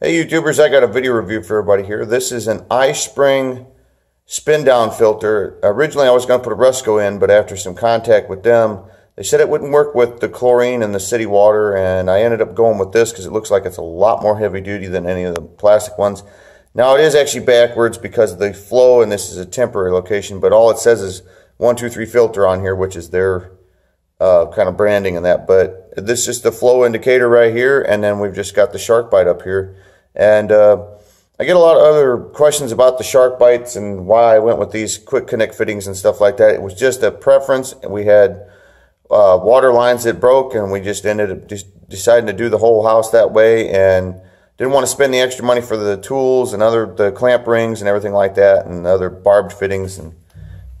Hey YouTubers, I got a video review for everybody here. This is an iSpring spin down filter. Originally I was going to put a Rusco in, but after some contact with them, they said it wouldn't work with the chlorine and the city water, and I ended up going with this because it looks like it's a lot more heavy duty than any of the plastic ones. Now it is actually backwards because of the flow, and this is a temporary location, but all it says is 123 filter on here, which is their uh, kind of branding and that. But this is the flow indicator right here, and then we've just got the SharkBite up here. And uh, I get a lot of other questions about the SharkBites and why I went with these quick connect fittings and stuff like that. It was just a preference. We had uh, water lines that broke, and we just ended up just deciding to do the whole house that way, and didn't want to spend the extra money for the tools and other the clamp rings and everything like that, and other barbed fittings. And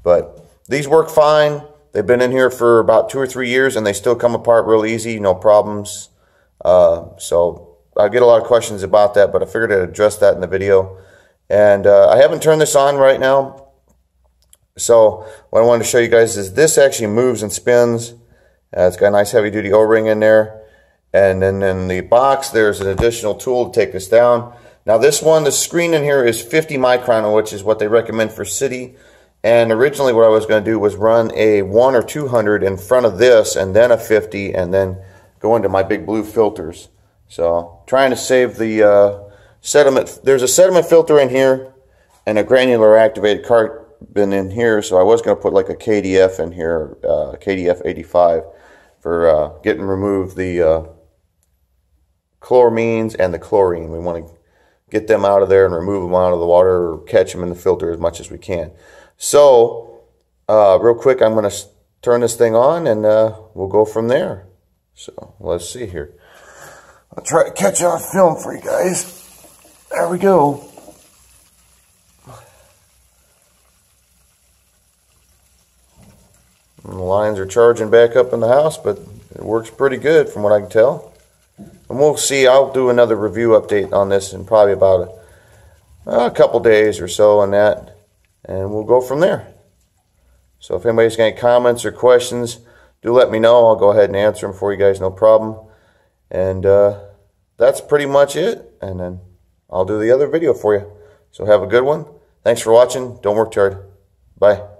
but these work fine. They've been in here for about two or three years, and they still come apart real easy, no problems. Uh, so I get a lot of questions about that, but I figured I'd address that in the video. And uh, I haven't turned this on right now. So what I wanted to show you guys is this actually moves and spins. Uh, it's got a nice heavy duty O-ring in there. And then in the box, there's an additional tool to take this down. Now this one, the screen in here is 50 micron, which is what they recommend for city. And originally what I was going to do was run a 1 or 200 in front of this and then a 50 and then go into my big blue filters. So trying to save the uh, sediment. There's a sediment filter in here and a granular activated carbon in here. So I was going to put like a KDF in here, uh, KDF 85 for uh, getting remove the uh, chloramines and the chlorine. We want to get them out of there and remove them out of the water or catch them in the filter as much as we can. So uh, real quick, I'm going to turn this thing on and uh, we'll go from there. So let's see here. I'll try to catch on film for you guys. There we go. And the lines are charging back up in the house, but it works pretty good from what I can tell. And we'll see. I'll do another review update on this in probably about a, a couple days or so on that. And we'll go from there. So if anybody's got any comments or questions, do let me know. I'll go ahead and answer them for you guys, no problem. And uh, that's pretty much it. And then I'll do the other video for you. So have a good one. Thanks for watching. Don't work too hard. Bye.